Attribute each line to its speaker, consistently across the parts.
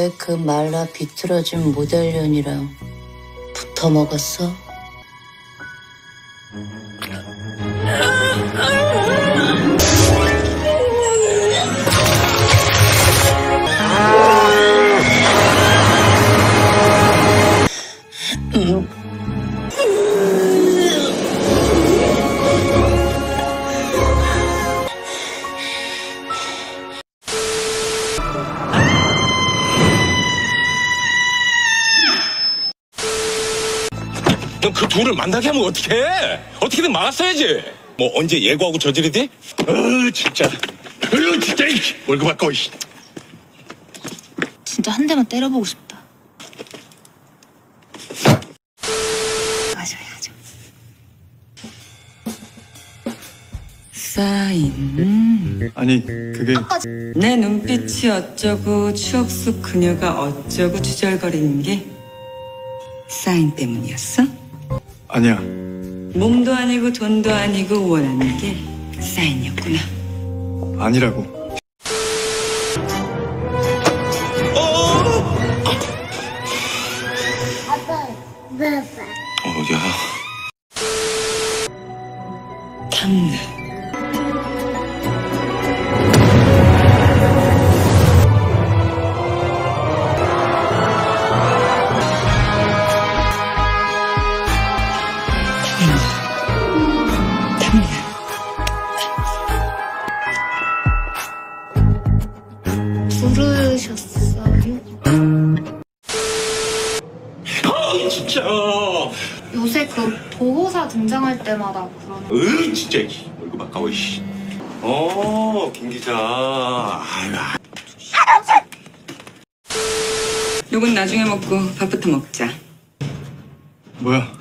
Speaker 1: 왜그 말라 비틀어진 모델년이랑 붙어 먹었어?
Speaker 2: 둘을 만나게 하면 어떡해? 어떻게든 막았어야지. 뭐 언제 예고하고 저지르디? 어 진짜. 어 진짜 이 월급 아까워. 이.
Speaker 3: 진짜 한 대만 때려보고 싶다. 마셔야죠.
Speaker 4: 사인.
Speaker 5: 아니 그게
Speaker 4: 내 눈빛이 어쩌고 추억 속 그녀가 어쩌고 주절거리는 게 사인 때문이었어?
Speaker 5: 아니야
Speaker 4: 몸도 아니고 돈도 아니고 원하는 게 사인이었구나.
Speaker 5: 아니라고
Speaker 2: 어 야.
Speaker 4: 탐나. 탐나.
Speaker 3: 부르셨어요?
Speaker 2: 아 진짜.
Speaker 3: 요새 그 보호사 등장할 때마다 그러는
Speaker 2: 어 진짜 이 월급 아까워. 이. 어김 기자. 아유.
Speaker 4: 요건 나중에 먹고 밥부터 먹자.
Speaker 5: 뭐야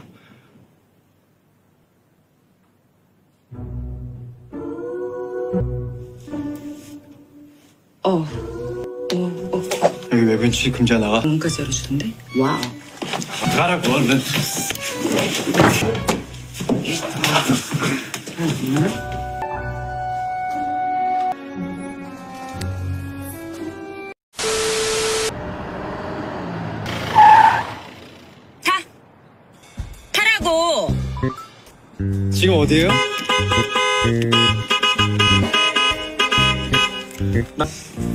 Speaker 4: 어. 어, 어.
Speaker 5: 여기 외부인 출입 금지야 나가
Speaker 4: 문까지 열어주던데? Wow.
Speaker 5: 가라고 얼른
Speaker 4: 타! 타라고!
Speaker 5: 지금 어디에요?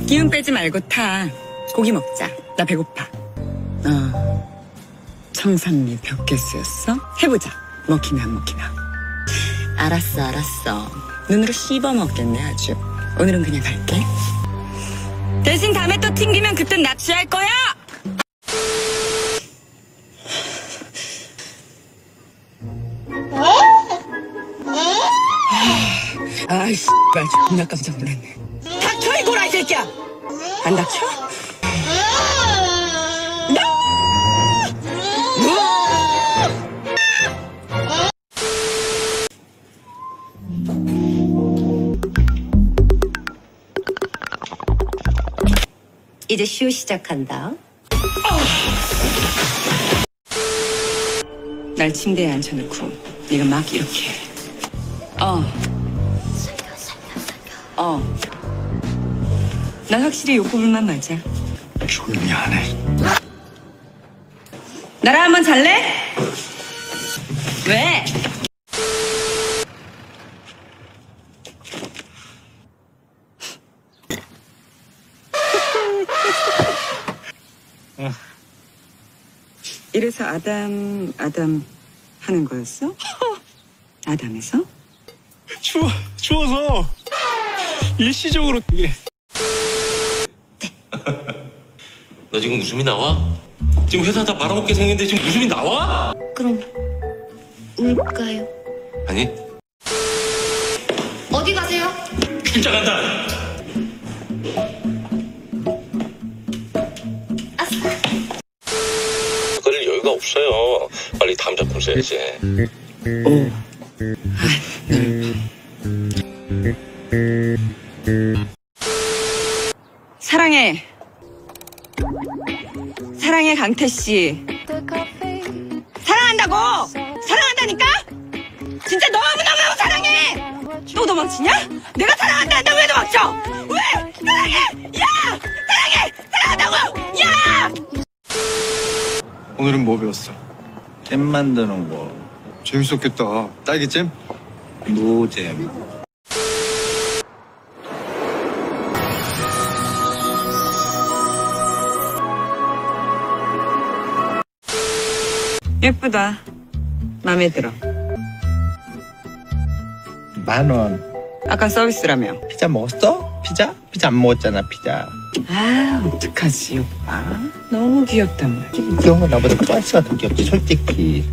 Speaker 4: 기운 빼지 말고 타. 고기 먹자. 나 배고파. 아, 청산리 벽개수였어? 해보자. 먹히나 안 먹히나. 알았어, 알았어. 눈으로 씹어 먹겠네, 아주. 오늘은 그냥 갈게. 대신 다음에 또 튕기면 그땐 납치할 거야! 아이씨, 말 존나 깜짝 놀랐네. 닥쳐, 이거라, 이 새끼야! 안 닥쳐?
Speaker 1: 이제 쇼 시작한다.
Speaker 4: 날 침대에 앉혀놓고 네가 막 이렇게 해. 어. 어. 난 확실히 욕구불만 맞아.
Speaker 5: 조용히 안 해
Speaker 4: 나랑 한번 잘래? 왜? 이래서 아담 아담 하는 거였어? 아담에서?
Speaker 5: 추워 추워서 일시적으로 그게
Speaker 2: 너 지금 웃음이 나와? 지금 회사 다 말아먹게 생겼는데 지금 웃음이 나와?
Speaker 3: 그럼 울까요?
Speaker 2: 아니
Speaker 3: 어디 가세요?
Speaker 2: 진짜 간다. 여유가 없어요. 빨리 다음 작품 써야지.
Speaker 4: 사랑해. 사랑해 강태 씨. 사랑한다고. 사랑한다니까. 진짜 너무 너무 사랑해. 또 도망치냐? 내가 사랑한다 왜 도망쳐? 왜?
Speaker 5: 오늘은 뭐 배웠어?
Speaker 6: 잼 만드는 거
Speaker 5: 재밌었겠다. 딸기잼?
Speaker 6: 노잼
Speaker 4: 예쁘다. 마음에 들어.
Speaker 6: 만 원
Speaker 4: 아까 서비스라며.
Speaker 6: 피자 먹었어? 피자? 피자 안 먹었잖아 피자
Speaker 4: 아, 어떡하지, 오빠. 너무 귀엽단 말이야.
Speaker 6: 건 나보다 클래스가 더 귀엽지 솔직히